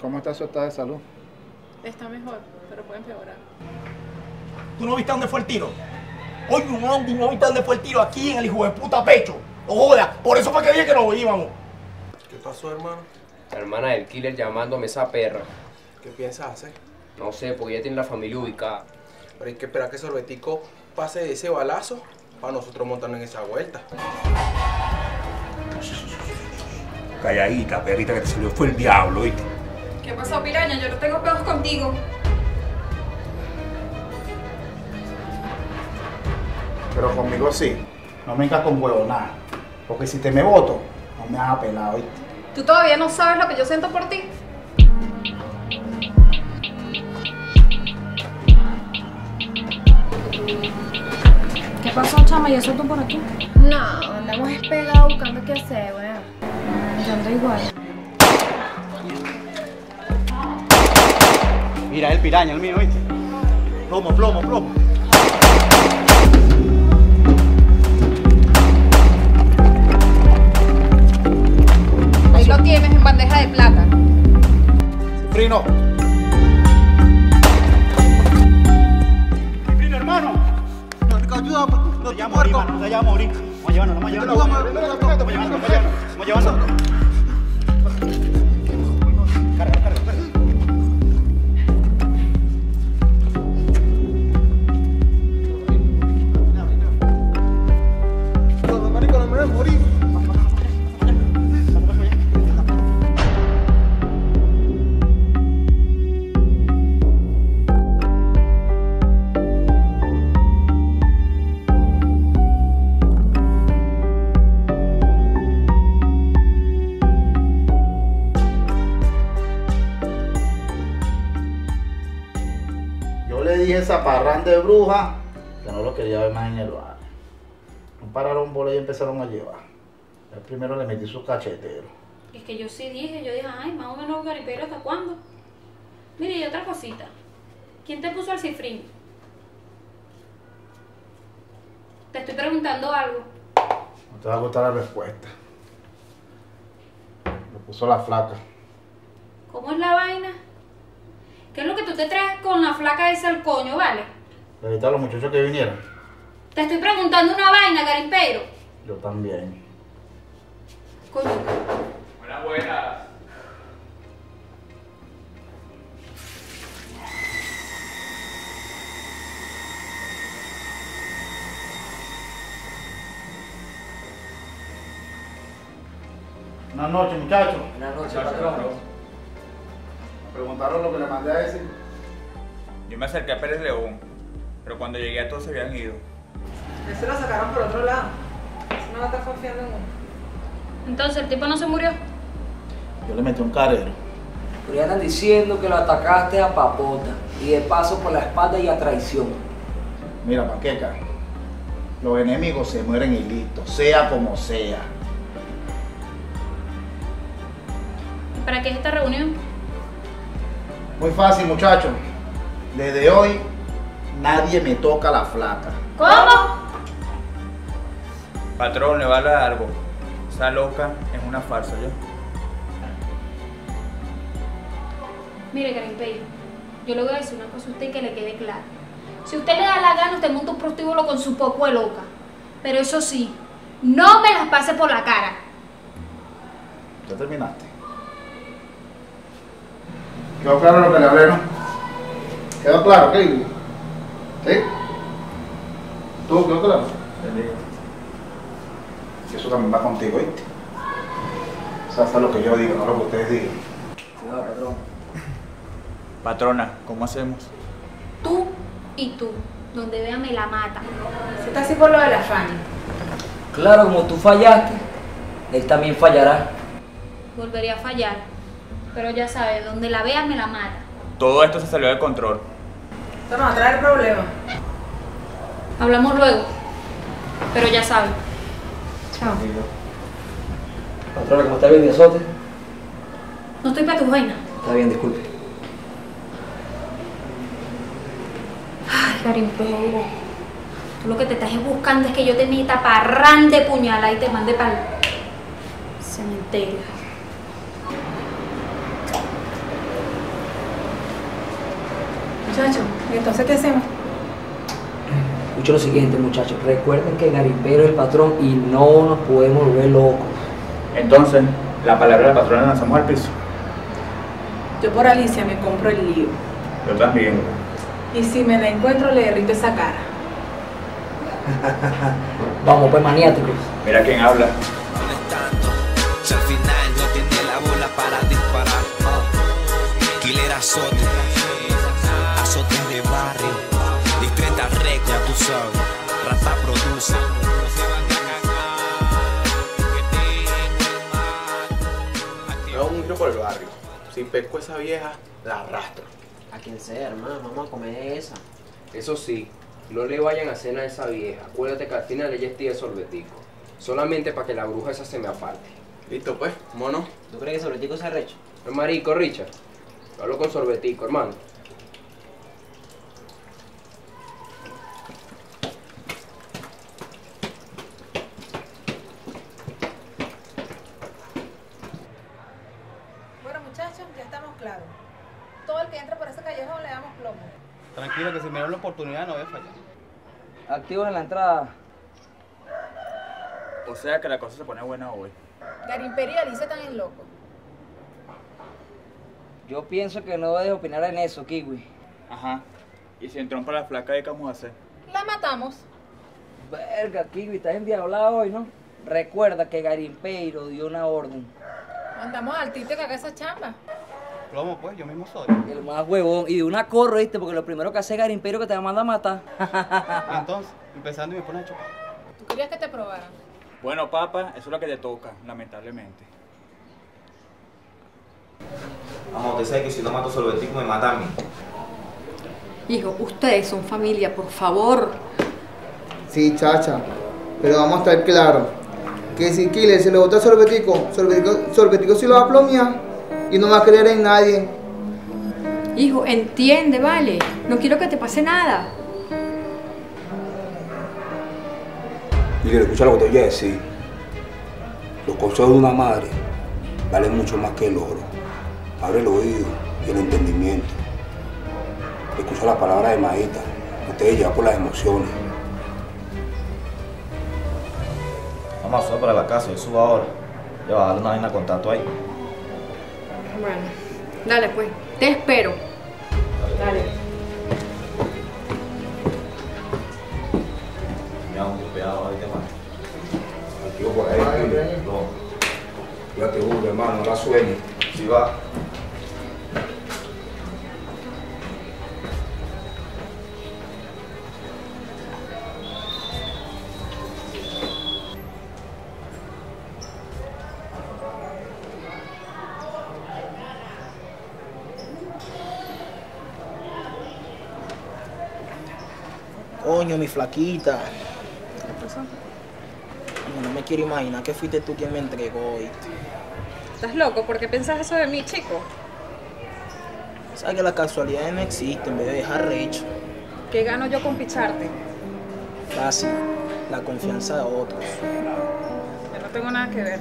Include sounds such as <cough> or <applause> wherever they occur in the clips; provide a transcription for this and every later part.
¿Cómo está su estado de salud? Está mejor, pero puede empeorar. ¿Tú no viste dónde fue el tiro? Oye, un Andy, ¿no viste dónde fue el tiro? Aquí en el hijo de puta pecho. No joda, por eso fue que dije que nos íbamos. ¿Qué pasó, hermano? La hermana del killer llamándome esa perra. ¿Qué piensas hacer? No sé, porque ella tiene la familia ubicada. Pero hay que esperar que Sorbetico pase ese balazo para nosotros montarnos en esa vuelta. Calladita, perrita, que te salió fue el diablo, ¿viste? ¿Qué pasó, piraña? Yo no tengo pedos contigo. Pero conmigo sí. No me vengas con huevo, nada. Porque si te me voto, no me has apelado, ¿viste? ¿Tú todavía no sabes lo que yo siento por ti? ¿Qué pasó, chama? ¿Y eso tú por aquí? No, andamos pegados buscando qué hacer, weón. Yo ando igual. Mira, el piraña, el mío, ¿viste? Plomo, plomo, plomo. Ahí lo tienes en bandeja de plata. Frino. Primo, hermano. No, te ayuda, no te llamo ahorita, no te llamo ahorita. Vamos a llevarnos, vamos a llevarnos. Vamos a llevarnos, vamos a llevarnos. Y empezaron a llevar. El primero le metí su cachetero. Es que yo sí dije, yo dije, ay, más o menos garipero hasta cuándo. Mire, y otra cosita. ¿Quién te puso el cifrín? Te estoy preguntando algo. No te va a gustar la respuesta. Lo puso la flaca. ¿Cómo es la vaina? ¿Qué es lo que tú te traes con la flaca esa al coño, vale? Le dije a los muchachos que vinieran. Te estoy preguntando una vaina, garimpero. Yo también. Coño. Buenas, buenas. Buenas noches, muchachos. Buenas noches, patrón. Me preguntaron lo que le mandé a decir. Yo me acerqué a Pérez León, pero cuando llegué a todos se habían ido. Ese lo sacaron por otro lado. No va a estar confiando en uno. Entonces, ¿el tipo no se murió? Yo le metí un carero. Pero ya están diciendo que lo atacaste a papota y de paso por la espalda y a traición. Mira, Paqueca. Los enemigos se mueren y listo, sea como sea. ¿Y para qué es esta reunión? Muy fácil, muchachos. Desde hoy, nadie me toca la flaca. ¿Cómo? Patrón, le va a hablar algo. Esa loca es una farsa, yo. Mire, Garimpeiro, yo le voy a decir una cosa a usted que le quede claro. Si usted le da la gana, usted monta un prostíbulo con su poco de loca. Pero eso sí, no me las pase por la cara. ¿Ya terminaste? ¿Quedó claro lo que le hablé, no? ¿Quedó claro, Kelly? ¿Sí? ¿Tú quedó claro? Eso también va contigo, ¿viste? O sea, hasta lo que yo digo, no lo que ustedes digan. Cuidado, patrón. Patrona, ¿cómo hacemos? Tú y tú, donde vea me la mata. Se está así por lo de la Fanny. Claro, como tú fallaste, él también fallará. Volvería a fallar. Pero ya sabe, donde la vea me la mata. Todo esto se salió de control. Esto nos va a traer problemas. Hablamos luego. Pero ya sabe. Chao. Patrona, ¿cómo está el bebesote? No estoy para tus vainas. Está bien, disculpe. Ay, Karim, pero tú lo que te estás buscando es que yo te meta parrán de puñalada y te mande para el cementerio. Muchacho, ¿y entonces qué hacemos? Escuchen lo siguiente, muchachos. Recuerden que Garimpero es el patrón y no nos podemos volver locos. Entonces, la palabra de la patrona la lanzamos al piso. Yo por Alicia me compro el lío. Yo también. Y si me la encuentro, le derrito esa cara. <laughs> Vamos, pues maniáticos. Mira quién habla. Si al final no tiene la bola para disparar. azote, azote de barrio, ya tú sabes, produce. Hago un giro por el barrio. Si pesco a esa vieja, la arrastro. A quien sea, hermano, vamos a comer esa. Eso sí, no le vayan a hacer a esa vieja. Acuérdate que al final ella es tía de sorbetico. Solamente para que la bruja esa se me aparte. Listo pues, mono. ¿Tú crees que sorbetico se arrecho? Es marico, Richard. Yo hablo con sorbetico, hermano. Bueno, muchachos, ya estamos claros. Todo el que entre por ese callejón le damos plomo. Tranquilo, que si me dan la oportunidad no voy a fallar. Activos en la entrada. O sea que la cosa se pone buena hoy. Garimperi y Alicia están en loco. Yo pienso que no debes opinar en eso, Kiwi. Ajá. Y si entró para la flaca, ¿qué vamos a hacer? La matamos. Verga, Kiwi, estás endiablado hoy, ¿no? Recuerda que Garimpeiro dio una orden. Mandamos al tite que haga esa chamba. Plomo, pues, yo mismo soy. El más huevón. Y de una corro, ¿viste? Porque lo primero que hace Garimpeiro que te va a mandar a matar. Y <laughs> entonces, empezando y me pone a chocar. ¿Tú querías que te probaran? Bueno, papá, eso es lo que te toca, lamentablemente. Vamos, usted sabe que si no mato sorbetico me mata a mí. Hijo, ustedes son familia, por favor. Sí, chacha. Pero vamos a estar claros. Que si Killer se le bota sorbetico, sorbetico, sorbetico si lo va a plomear y no va a creer en nadie. Hijo, entiende, vale. No quiero que te pase nada. Miguel, escucha lo que te voy a decir. Los consejos de una madre valen mucho más que el oro. Abre el oído y el entendimiento. Escucha las palabras de Maíta. No te llevar por las emociones. Vamos a subir para la casa, yo subo ahora. Ya va a darle una vaina de contacto ahí. Bueno, dale pues. Te espero. Dale. Ya, un ahí te mando. Contigo por ahí. No. Cuídate, burro, hermano, no la sueñes. Si va. Coño, mi flaquita. ¿Qué pasó? No me quiero imaginar que fuiste tú quien me entregó. ¿Estás loco? ¿Por qué pensás eso de mí, chico? Sabes que las casualidades no existen, me dejar recho. ¿Qué gano yo con picharte? Fácil, la confianza de otros. Yo no tengo nada que ver.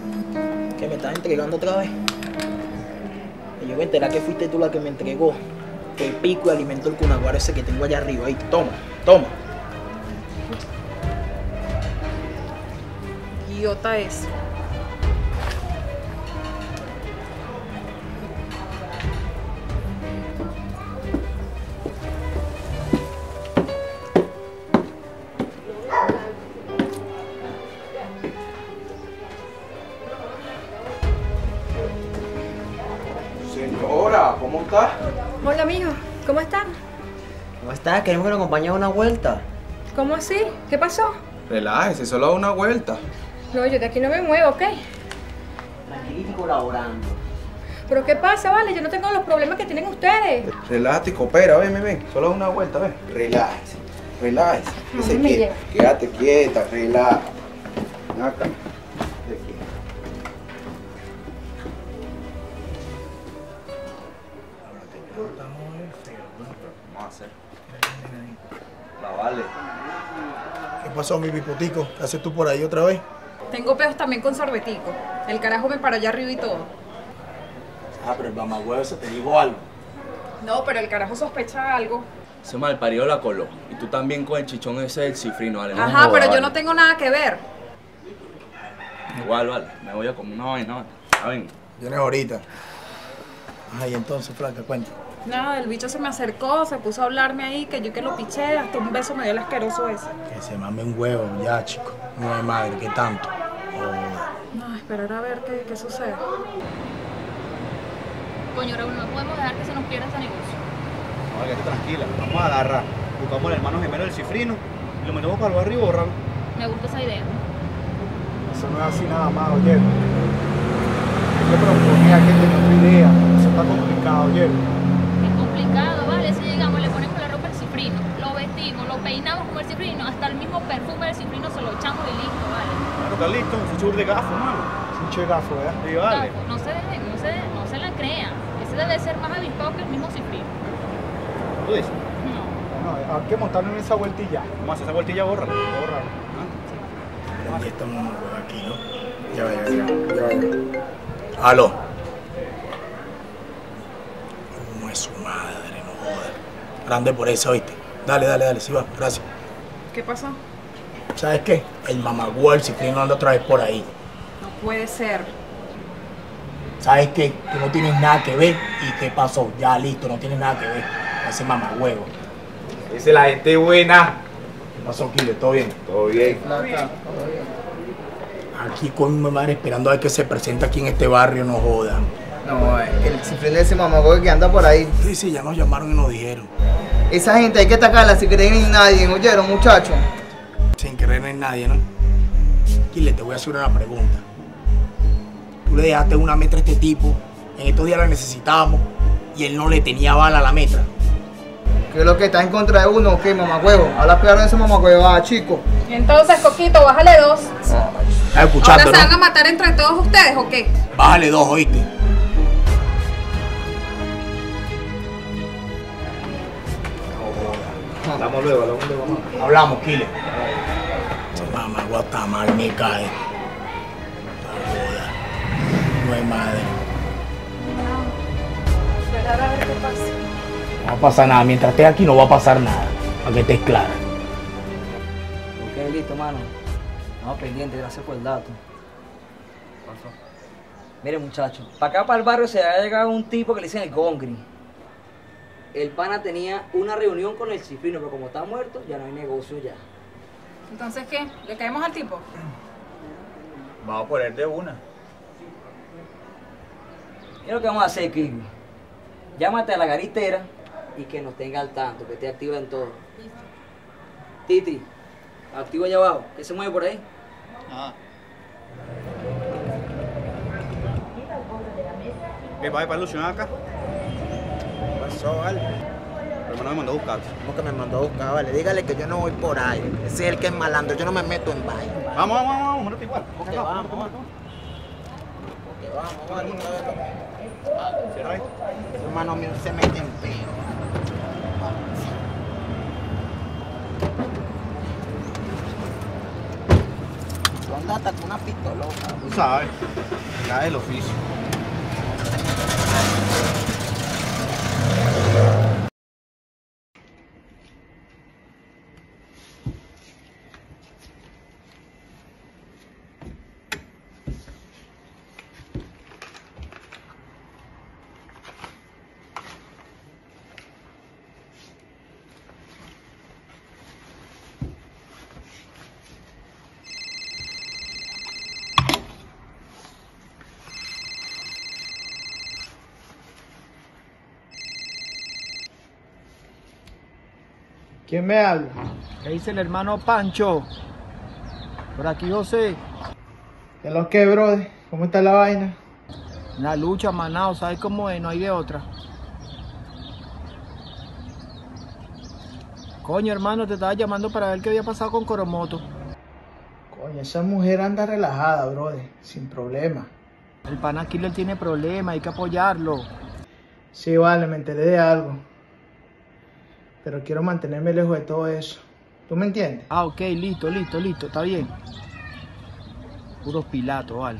Que me estás entregando otra vez. Me llego a enterar que fuiste tú la que me entregó. El pico y alimento el cunaguaro ese que tengo allá arriba. Ahí, toma, toma. Idiota es. Señora, ¿cómo está? Hola, mijo. ¿Cómo están? ¿Cómo estás? Queremos que nos acompañe a una vuelta. ¿Cómo así? ¿Qué pasó? Relájese, solo una vuelta. No, yo de aquí no me muevo, ¿ok? tranquilito y colaborando. Pero ¿qué pasa, vale? Yo no tengo los problemas que tienen ustedes. Relájate y coopera, ven, ven, ven. Solo una vuelta, ven. Relájese, relájese. No Se me quieta. Quédate quieta, relájate. Ven acá. Te quieta. Vamos a hacer. La vale. ¿Qué pasó, mi pipotico? ¿Qué haces tú por ahí otra vez? Tengo peos también con sorbetico. El carajo me paró allá arriba y todo. Ah, pero el mamagüevo se te dijo algo. No, pero el carajo sospecha algo. Ese malparido la coló. Y tú también con el chichón ese del cifrino, ¿vale? No Ajá, pero yo no tengo nada que ver. Igual, vale. Me voy a comer una vaina, vale. Ya ven. Vienes ahorita. Ay, entonces, flaca, cuenta. Nada, el bicho se me acercó, se puso a hablarme ahí, que yo que lo piché, hasta un beso me dio el asqueroso ese. Que se mame un huevo, ya, chico. No hay madre, ¿qué tanto? Esperar a ver qué, qué sucede. Coño, Raúl, no podemos dejar que se nos pierda ese negocio. No, quédate tranquila. Vamos a agarrar. Buscamos al hermano gemelo del cifrino y lo metemos para el barrio y. Me gusta esa idea. Eso no es así nada más, oye. Hay que proponer que tener otra idea. Eso está complicado, oye. Es complicado, ¿vale? Si llegamos, le ponemos la ropa al cifrino, lo vestimos, lo peinamos como el cifrino, hasta el mismo perfume del cifrino se lo echamos y listo, ¿vale? Claro, está listo. Un chur de gafo, mano. Un chegafo, ¿eh? Vale. No se, dejen, no, se, no se la crean. Ese debe ser más avispado que el mismo cifrino. ¿Tú dices? No, hay que montarnos en esa vueltilla. Vamos a hacer esa vueltilla, bórrala. Bórrala. Aquí estamos un aquí, ¿no? Ya va, ya va, ya va. Aló. ¿Cómo es su madre? No jodas. Grande por eso, ¿oíste? Dale, dale, dale, sí va, gracias. ¿Qué pasó? ¿Sabes qué? El mamagüey, el cifrino anda otra vez por ahí. Puede ser. ¿Sabes qué? Tú no tienes nada que ver. ¿Y qué pasó? Ya listo, no tienes nada que ver. Ese mamagüevo. Esa es la gente buena. ¿Qué pasó, Kile? ¿Todo bien? Todo bien. Aquí con mi madre esperando a ver que se presenta aquí en este barrio, no jodan. No, el cifrino de ese mamagüey que anda por ahí. Sí, sí, ya nos llamaron y nos dijeron. Esa gente hay que atacarla si creen en nadie, ¿oyeron, muchachos? Sin querer en nadie, ¿no? Kile, te voy a hacer una pregunta. Tú le dejaste una metra a este tipo, en estos días la necesitábamos y él no le tenía bala a la metra. ¿Qué es lo que está en contra de uno? ¿Qué, mamagüevo? Habla peor de ese mamagüevo, ah, chico. Y entonces, Coquito, bájale dos. Estás ¿Ahora se van a matar entre todos ustedes o qué? Bájale dos, oíste. Hablamos luego, hablamos luego. mamá. Hablamos, Kile. Mamá guatamar me cae. No madre. Esperar a ver qué pasa. No va a pasar nada. Mientras estés aquí no va a pasar nada. Para que estés clara. Ok, listo, mano. Vamos pendiente, gracias por el dato. Mire, muchachos, para acá, para el barrio, se ha llegado un tipo que le dicen el Gongri. El pana tenía una reunión con el cifrino, pero como está muerto, ya no hay negocio ya. Entonces, ¿qué? ¿Le caemos al tipo? Vamos a poner de una. Mira lo que vamos a hacer, Kiwi. Llámate a la garitera y que nos tenga al tanto, que esté activa en todo. Titi, activo allá abajo. ¿Qué se mueve por ahí? Ah. ¿Qué va para ilusionar acá? pasó, vale? El hermano me mandó a buscarte. ¿Cómo que me mandó a buscar, vale? Dígale que yo no voy por ahí. Ese es el que es malandro, yo no me meto en vaina. Vamos, vamos, vamos, vamos, igual. Ok, vamos, vamos. Ok, vamos, vale. Hermano mío se mete en peo. Tú con una pistolota. Tú sabes. Ya el oficio. ¿Quién me habla? ¿Qué dice el hermano Pancho? Por aquí José. ¿Qué lo que, brother? ¿Cómo está la vaina? La lucha, manao, ¿sabes cómo es? No hay de otra. Coño, hermano, te estaba llamando para ver qué había pasado con Coromoto. Coño, esa mujer anda relajada, brother, sin problema. El pana Killer tiene problemas, hay que apoyarlo. Sí, vale, me enteré de algo. Pero quiero mantenerme lejos de todo eso. ¿Tú me entiendes? Ah, ok, listo, listo, listo, está bien. Puros pilatos, vale.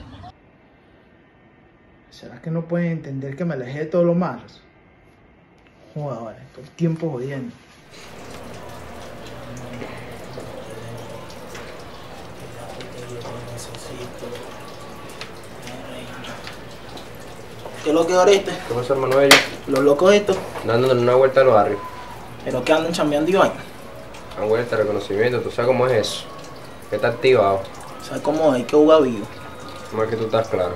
¿Será que no pueden entender que me alejé de todos los malos? Joder, vale, todo el tiempo jodiendo. ¿Qué es lo que ahorita? ¿Qué pasa, Manuel? Los locos estos, Dándole una vuelta al barrio. Pero que andan chambeando y vaina. Una vuelta, reconocimiento, ¿tú sabes cómo es eso? Que está activado. ¿Sabes cómo es? Hay que jugar vivo. Más que tú estás claro.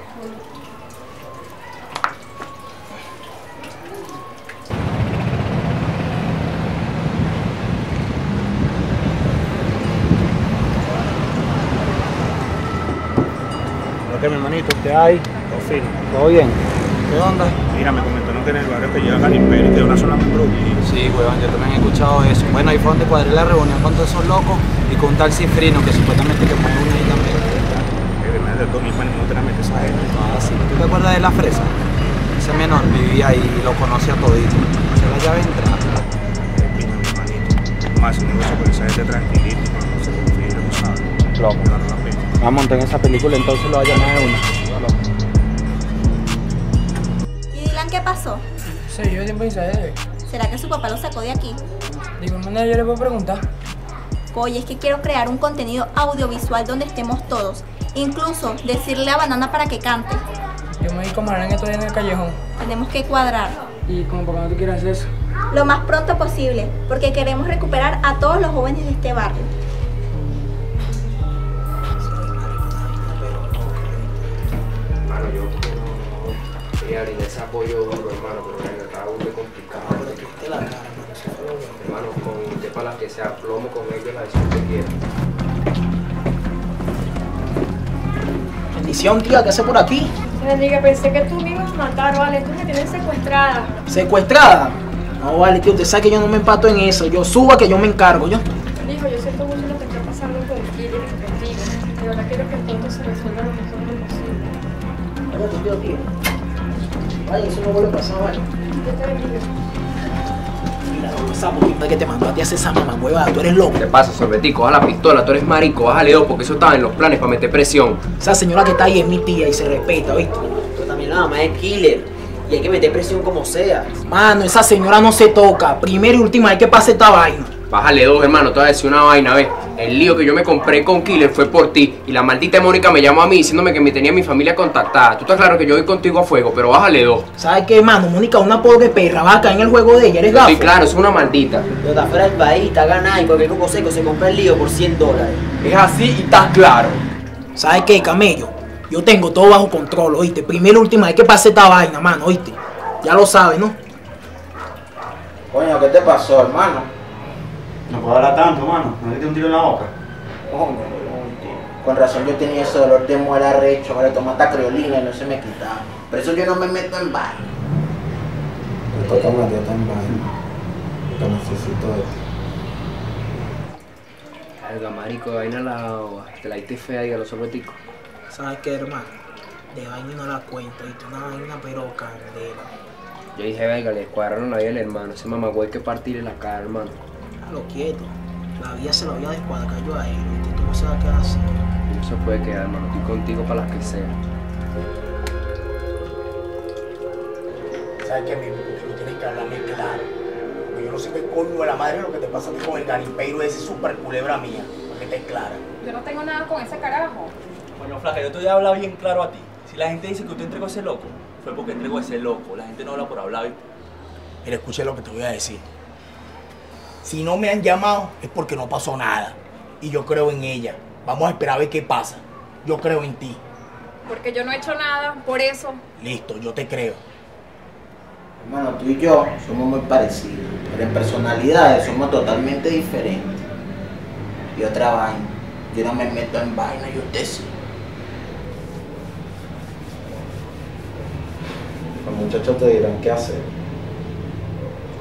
Lo que mi hermanito, usted ahí, todo fino. ¿Todo bien? ¿Qué onda? Mira, me comentaron que en el barrio que llega Canimperio y que es una zona muy productiva. Sí, huevón, yo también he escuchado eso. Bueno, ahí fue donde cuadré la reunión con todos esos locos y con un tal cifrino que supuestamente que mueve una ahí también. No te la metes a él. Ah, sí. ¿Tú te acuerdas de la fresa? Ese menor vivía ahí y lo conocía todito. Se la llave entrada. Mira, mi hermanito. Más un negocio con esa gente tranquilito, no se confía. No, pena. Vamos a montar en esa película, entonces lo va a llamar de una. Qué pasó? Sí, yo tiempo. ¿Será que su papá lo sacó de aquí? De igual manera yo le puedo preguntar. Oye, es que quiero crear un contenido audiovisual donde estemos todos. Incluso decirle a Banana para que cante. Yo me voy con en el callejón. Tenemos que cuadrar. ¿Y como para cuándo tú quieres hacer eso? Lo más pronto posible, porque queremos recuperar a todos los jóvenes de este barrio. No quería brindar ese apoyo duro, hermano, pero venga, está muy complicado. Hermano, con usted para las que sea plomo con ellos, la decisión que quiera. Bendición, tía, ¿qué hace por aquí? Bendiga, pensé que tú me ibas a matar, vale. Tú me tienes secuestrada. ¿Secuestrada? No, vale, tío, usted sabe que yo no me empato en eso. Yo suba que yo me encargo, yo. Hijo, yo siento mucho lo que está pasando con Killer y contigo. De verdad quiero que pronto se resuelva lo mejor posible. Tu tío, tío. Vaya, eso no vuelve a pasar, vale. Mira, que te mandó a ti a hacer esa mamá huevada, tú eres loco. ¿Qué pasa, sorbetico? Baja la pistola, tú eres marico, bájale dos, porque eso estaba en los planes para meter presión. Esa señora que está ahí es mi tía y se respeta, ¿viste? Pero también la mamá es killer. Y hay que meter presión como sea. Mano, esa señora no se toca. Primero y última vez que pase esta vaina. Bájale dos, hermano, te voy a decir una vaina, ¿ves? El lío que yo me compré con Killer fue por ti. Y la maldita Mónica me llamó a mí diciéndome que me tenía mi familia contactada. Tú estás claro que yo voy contigo a fuego, pero bájale dos. ¿Sabes qué, mano? Mónica, una pobre perra, va a caer en el juego de ella, eres gafo. Sí, claro, es una maldita. Pero está fuera del país, está ganada y cualquier coco seco se compra el lío por 100 dólares. Es así y estás claro. ¿Sabes qué, camello? Yo tengo todo bajo control, ¿oíste? Primero y última vez que pase esta vaina, mano, ¿oíste? Ya lo sabes, ¿no? Coño, ¿qué te pasó, hermano? No puedo hablar tanto, mano. Me metí un tiro en la boca. Hombre, con razón yo tenía ese dolor de muela recho, ahora tomé hasta creolina y no se me quitaba. Por eso yo no me meto en baile. Me toca meterte en baile. Lo necesito de ti. Alga, marico, vaina la te la diste fea, diga los sorbeticos. ¿Sabes qué, hermano? De vaina no la cuento, ¿oíste? Una vaina pero candela. Yo dije, venga, le escuadraron la vida al hermano. Ese mamagüey hay que partirle la cara, hermano. Déjalo quieto. La vida se la voy a descuadrar yo a él, ¿oíste? Tú no a quedar así. No se puede quedar, hermano. Estoy contigo para las que sea. ¿Sabes qué, mi Tú tienes que hablarme claro. Porque yo no sé qué coño de la madre lo que te pasa a ti con el garimpeiro ese super culebra mía. Para que estés clara. Yo no tengo nada con ese carajo. Coño, flaca, yo te voy a hablar bien claro a ti. Si la gente dice que usted entregó a ese loco, fue porque entregó a ese loco. La gente no habla por hablar, ¿viste? Mira, escucha lo que te voy a decir. Si no me han llamado es porque no pasó nada. Y yo creo en ella. Vamos a esperar a ver qué pasa. Yo creo en ti. Porque yo no he hecho nada, por eso. Listo, yo te creo. Hermano, tú y yo somos muy parecidos, pero en personalidades somos totalmente diferentes. Y otra vaina, yo no me meto en vaina, yo te sí. muchachos te dirán qué hacer.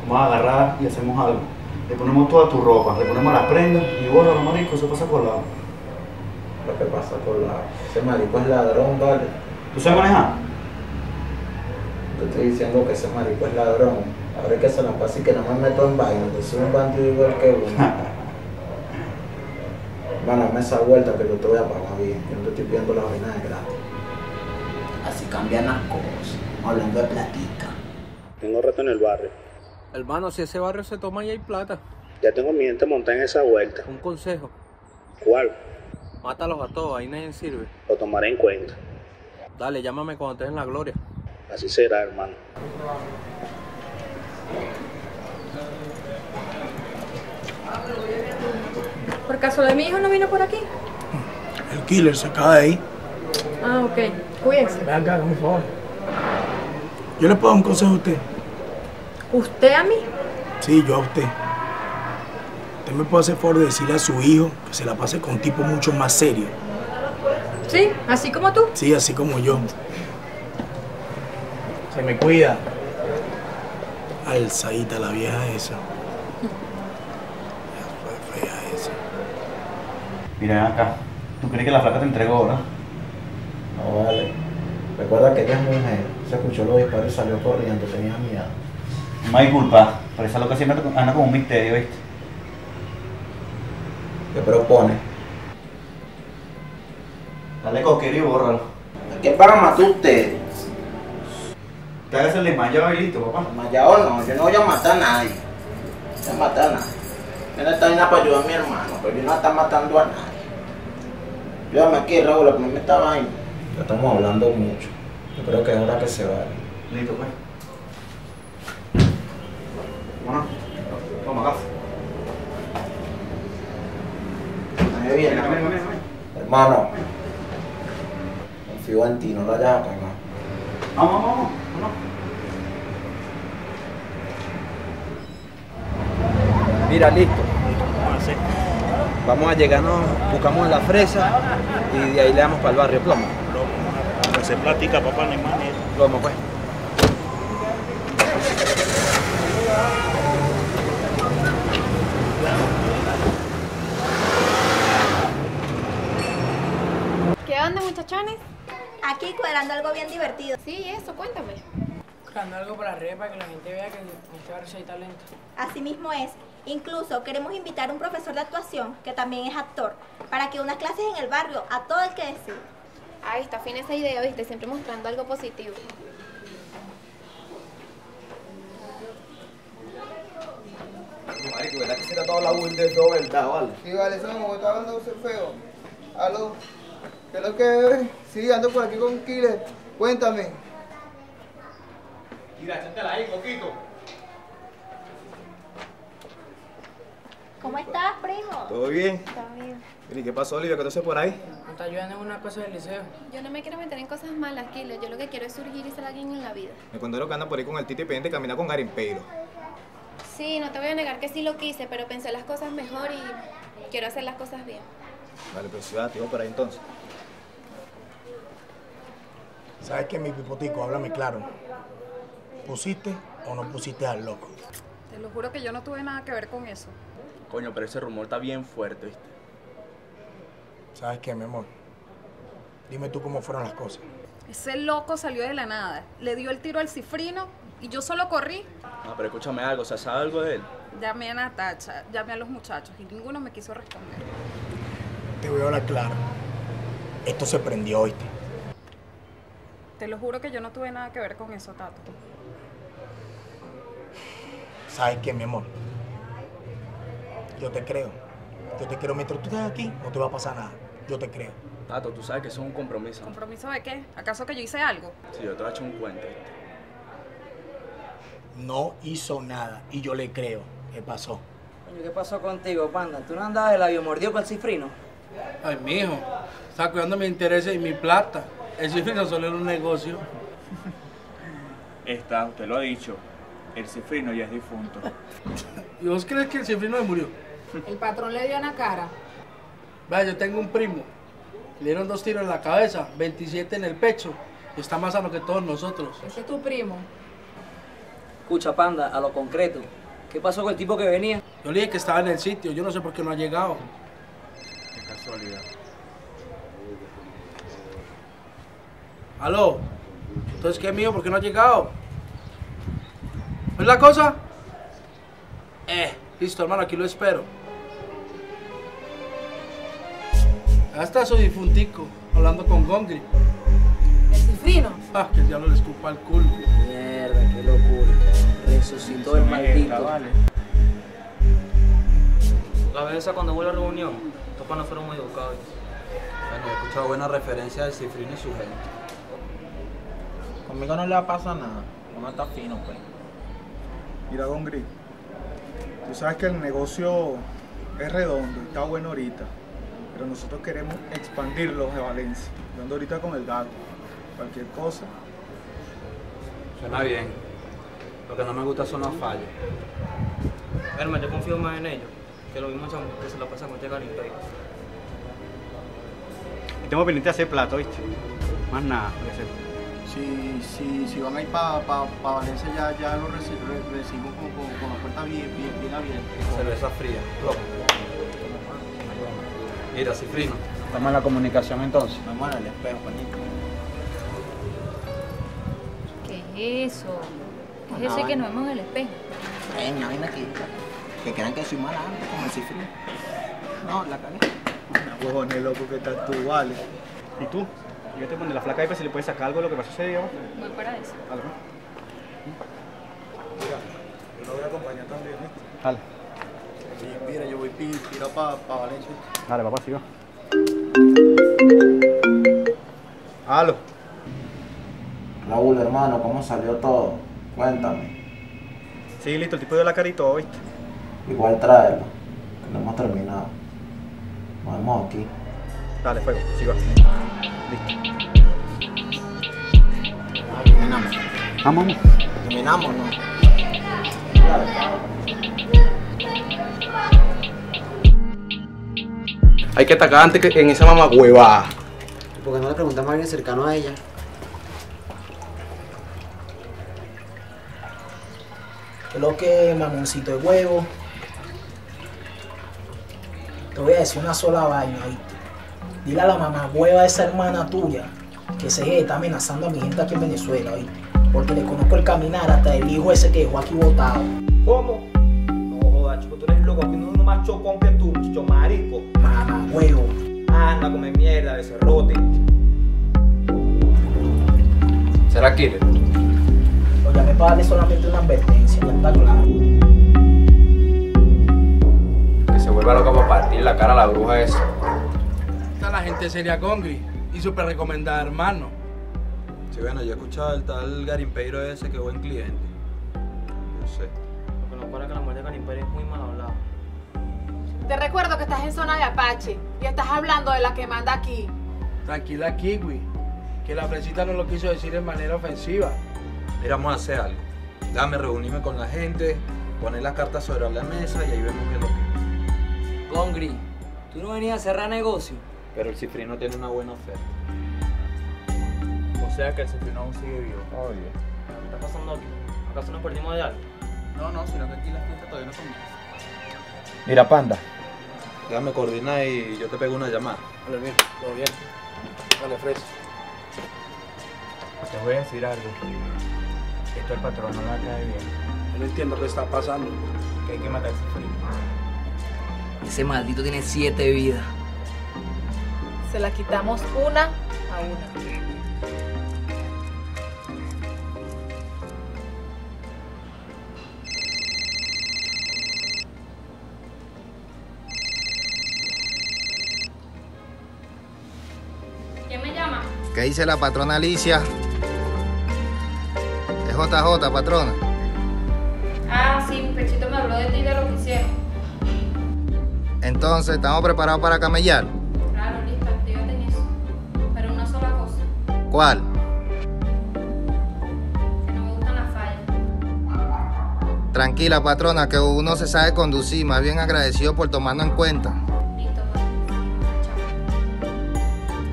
Vamos a agarrar y hacemos algo. Le ponemos toda tu ropa, le ponemos las prendas y borra los maricos, eso pasa por lado. Lo que pasa por la... Ese marico es ladrón, vale. ¿Tú sabes manejar? Te estoy diciendo que ese marico es ladrón. Ahora es que se la pasa y que no me meto en vaina, que soy un bandido igual que uno. Bueno, dame esa vuelta que yo te voy a pagar bien. Yo no te estoy pidiendo la vaina de gratis. Así cambian las cosas. Estamos hablando de platica. Tengo rato en el barrio. Hermano, si ese barrio se toma y hay plata. Ya tengo mi gente montada en esa vuelta. Un consejo. ¿Cuál? Mátalos a todos, ahí nadie sirve. Lo tomaré en cuenta. Dale, llámame cuando estés en la gloria. Así será, hermano. ¿Por caso de mi hijo no vino por aquí? El killer se acaba de ir. Ah, ok. Cuídense. Ven acá, por favor. Yo le puedo dar un consejo a usted. ¿Usted a mí? Sí, yo a usted. Usted me puede hacer favor de decirle a su hijo que se la pase con un tipo mucho más serio. Sí, así como tú. Sí, así como yo. Se me cuida. Alzadita la vieja esa. Fue fea esa. Mira, acá. ¿Tú crees que la flaca te entregó, no? No vale. Recuerda que ella es mujer. Se escuchó los disparos y salió corriendo. Tenía miedo. No hay culpa. Por esa loca siempre anda como un misterio, ¿viste? ¿Qué propone? Dale coquero y bórralo. ¿Qué para matar usted? Te hagas el desmayado y listo, papá. Desmayado no, yo no voy a matar a nadie. No voy a matar a nadie. Yo no estoy nada para ayudar a mi hermano, pero yo no estoy matando a nadie. Ayúdame aquí, Raúl, a ponerme esta vaina. Ya estamos hablando mucho. Yo creo que es hora que se vaya. Listo, pues. Bueno, toma acá. Ahí viene. Hermano, confío en ti, no lo vayas a cagar. Vamos, vamos, vamos. Mira, listo. Vamos a llegarnos, buscamos la fresa y de ahí le damos para el barrio plomo. Se platica, papá, no hay manera. Plomo, pues. ¿Qué onda, muchachones? Aquí cuadrando algo bien divertido. Sí, eso, cuéntame. Buscando algo para arriba para que la gente vea que en este barrio hay talento. Así mismo es. Incluso queremos invitar a un profesor de actuación, que también es actor, para que unas clases en el barrio a todo el que desee. Ay, está fina esa idea, viste, siempre mostrando algo positivo. Marico, ¿verdad que será toda la build de todo verdad, vale? Sí, vale, eso como está hablando feo. Aló, ¿qué es lo que Sí, ando por aquí con Killer. Cuéntame. Mira, échatela ahí, Coquito. ¿Cómo estás, primo? ¿Todo bien? Está bien. Mira, ¿y qué pasó, Olivia? ¿Qué te hace por ahí? Me está ayudando en una cosa del liceo. Yo no me quiero meter en cosas malas, Killer. Yo lo que quiero es surgir y ser alguien en la vida. Me contaron que anda por ahí con el titi pendiente y camina con garimpeiro. Sí, no te voy a negar que sí lo quise, pero pensé las cosas mejor y quiero hacer las cosas bien. Vale, pero ciudad, te iba por ahí entonces. ¿Sabes qué, mi pipotico? Háblame claro. ¿Pusiste o no pusiste al loco? Te lo juro que yo no tuve nada que ver con eso. Coño, pero ese rumor está bien fuerte, ¿viste? ¿Sabes qué, mi amor? Dime tú cómo fueron las cosas. Ese loco salió de la nada. Le dio el tiro al cifrino y yo solo corrí. Ah, pero escúchame algo, o sea, ¿sabes algo de él? Llamé a Natacha, llamé a los muchachos y ninguno me quiso responder. Te voy a hablar claro. Esto se prendió, ¿oíste? Te lo juro que yo no tuve nada que ver con eso, Tato. ¿Sabes qué, mi amor? Yo te creo. Yo te creo. Mientras tú estés aquí, no te va a pasar nada. Yo te creo. Tato, tú sabes que eso es un compromiso. ¿Compromiso de qué? ¿Acaso que yo hice algo? Sí, yo te a echar un cuento. No hizo nada y yo le creo. ¿Qué pasó? Coño, ¿qué pasó contigo, panda? ¿Tú no andabas de labio mordido con el cifrino? Ay, mijo, está cuidando mis intereses y mi plata. El cifrino solo era un negocio. Está, usted lo ha dicho. El cifrino ya es difunto. ¿Y vos crees que el cifrino me murió? El patrón le dio en la cara. Vaya, yo tengo un primo. Le dieron dos tiros en la cabeza, 27 en el pecho y está más sano que todos nosotros. Ese es tu primo. Escucha, panda, a lo concreto. ¿Qué pasó con el tipo que venía? Yo le dije que estaba en el sitio, yo no sé por qué no ha llegado. Qué casualidad. Aló. Entonces, ¿qué mío? ¿Por qué no ha llegado? ¿Es la cosa? Eh, listo, hermano, aquí lo espero. Ahí está su difuntico, hablando con Gongri. El cifrino. Ah, que el diablo le escupa el culo. Mierda, qué locura. Resucitó el maldito. La vez esa cuando hubo la reunión, estos panos fueron muy educados. Bueno, he escuchado buenas referencias del cifrino y su gente. Conmigo no le va a pasar nada. Uno está fino, pues. Mira, Don Gris, tú sabes que el negocio es redondo y está bueno ahorita, pero nosotros queremos expandirlo de Valencia. Yo ando ahorita con el gato. Cualquier cosa. Suena bien. Lo que no me gusta son las fallas. Hermano, yo confío más en ellos que mismos chamos que se la pasan con este Garimpey. Y tengo pendiente de hacer plato, ¿viste? Más nada, voy a hacer. Si, si, si van a ir para pa, pa Valencia ya, ya lo reci- re- recibimos con, con, con la puerta bien, bien, bien abierta. Cerveza fría. Plomo. Mira, cifrino. Estamos en la comunicación entonces. Vamos al espejo, Juanito. ¿Qué es eso? ¿Qué Una es ese que nos vemos en el espejo? Eh, una vaina que, que crean que soy mala antes, como el cifrino. No, la cagué. Cojones, loco, que estás tú, vale. ¿Y tú? Yo te pone la flaca ahí para si le puedes sacar algo de lo que pasó ese día. ¿no? Voy para eso. Dale, pues. Mira, yo lo voy a acompañar también, ¿viste? Dale. Y mira, yo voy tirado para pa Valencia. Dale, papá, siga. Halo. Raúl, hermano, ¿cómo salió todo? Cuéntame. Sí, listo, el tipo dio la cara y todo, ¿viste? Igual tráelo, que no hemos terminado. Nos vemos aquí. Dale, fuego, siga. Terminamos. Vamos, vamos. Terminamos, ¿no? Hay que atacar antes que en esa mamá hueva. Porque no le preguntamos a alguien cercano a ella. ¿Qué lo que, mamoncito de huevo? Te voy a decir una sola vaina, ¿viste? Dile a la mamá hueva de esa hermana tuya que se está amenazando a mi gente aquí en Venezuela, ¿viste? Porque le conozco el caminar hasta el hijo ese que dejó aquí botado. ¿Cómo? No jodas, chico, tú eres loco. Aquí no hay uno más chocón que tú, chicho marico. Mamá huevo. Anda, come mierda, becerrote. ¿Será Killer? Lo llamé para darle solamente una advertencia, ya está claro. Que se vuelva loca para partir la cara a la bruja esa. Está la gente seria Gongri y súper recomendada, hermano. Sí, bueno, yo he escuchado el tal Garimpeiro ese que buen cliente. No sé. Lo que nos para que la muerte de Garimpey es muy mal hablada. Te recuerdo que estás en zona de Apache y estás hablando de la que manda aquí. Tranquila, Kiwi. Que la fresita no lo quiso decir de manera ofensiva. Mira, vamos a hacer algo. Déjame reunirme con la gente, poner las cartas sobre la mesa y ahí vemos qué es lo que. Gongri, ¿tú no venías a cerrar negocio? Pero el cifrino tiene una buena oferta. O sea que el cifrino aún sigue vivo. ¿Qué está pasando aquí? ¿Acaso nos perdimos de algo? No, no, sino que aquí la fiesta todavía no comienza. Mira, panda. Déjame coordinar y yo te pego una llamada. Vale, bien, todo bien. Vale, fresco. Te voy a decir algo. Esto al patrón no le cae bien. Yo no entiendo qué está pasando. Que hay que matar ese frío. Ese maldito tiene siete vidas. Se la quitamos una a una. ¿Quién me llama? ¿Qué dice la patrona Alicia? Es JJ, patrona. Ah, sí, Pechito me habló de ti y de lo que hicieron. Entonces, ¿estamos preparados para camellar? ¿Cuál? que no me gustan las fallas. Tranquila, patrona, que uno se sabe conducir. Más bien agradecido por tomarnos en cuenta. Listo.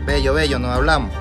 Bello, bello, nos hablamos.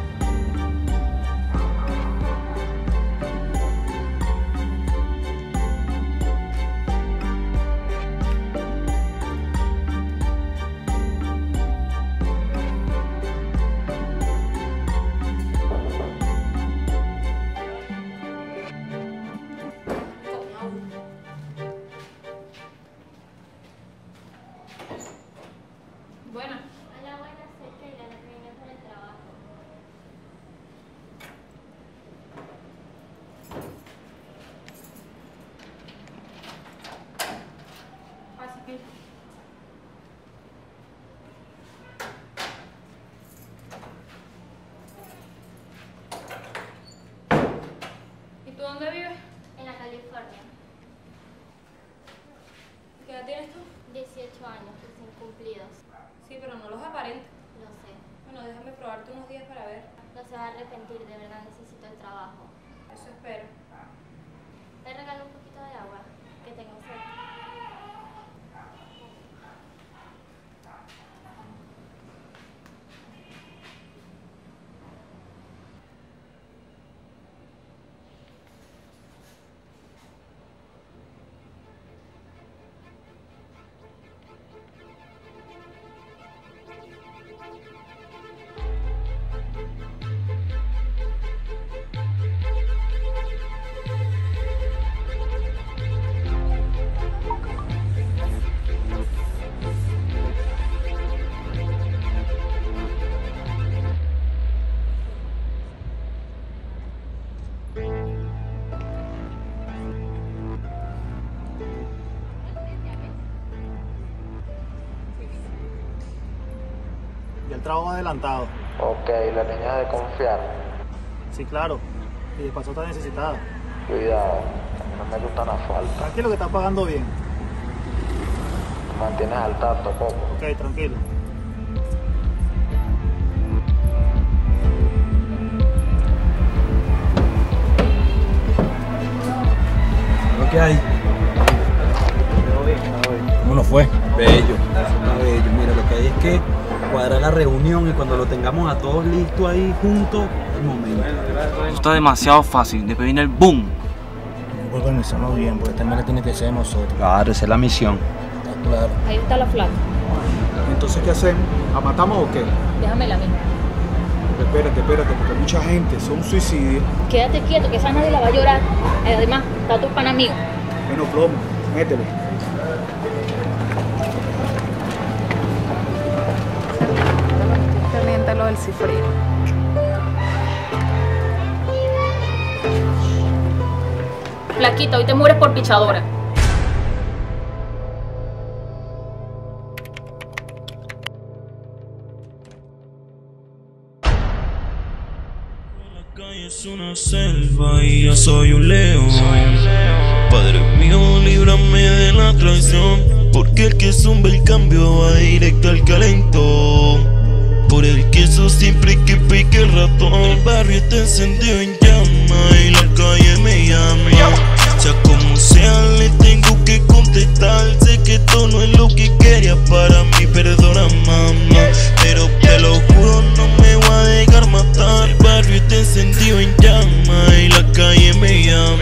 Arrepentir, de verdad necesito el trabajo. Eso espero. El trabajo adelantado. Ok, la niña de confiar. Sí, claro. Y de paso está necesitada. Cuidado, no me gusta la falta. Tranquilo que está pagando bien. Mantienes al tanto, poco. Ok, tranquilo. ¿Lo que hay? ¿Cómo nos fue? Bello. Está bello. Mira, lo que hay es que cuadrar la reunión y cuando lo tengamos a todos listos ahí juntos, el momento. Eso está demasiado fácil. Después viene el boom. Organizarnos bien, porque esta mierda tiene que ser de nosotros. Claro, esa es la misión. Está claro. Ahí está la flaca. Entonces, ¿qué hacemos? ¿La matamos o qué? Déjamela a mí. Espérate, espérate, porque mucha gente, son un suicidio. Quédate quieto, que esa nadie la va a llorar. Además, está tu pana mío. Bueno, plomo, métele. Del cifrino. Flaquita, hoy te mueres por pichadora. Es una selva y yo soy un león. Padre mío, líbrame de la traición. Porque el que zumba el cambio va directo al calentón. Por el queso siempre que pique el ratón. El barrio está encendido en llama y la calle me llama. Sea como sea, le tengo que contestar. Sé que esto no es lo que quería para mí, perdona mamá. Pero te lo juro, no me voy a dejar matar. El barrio está encendido en llama y la calle me llama.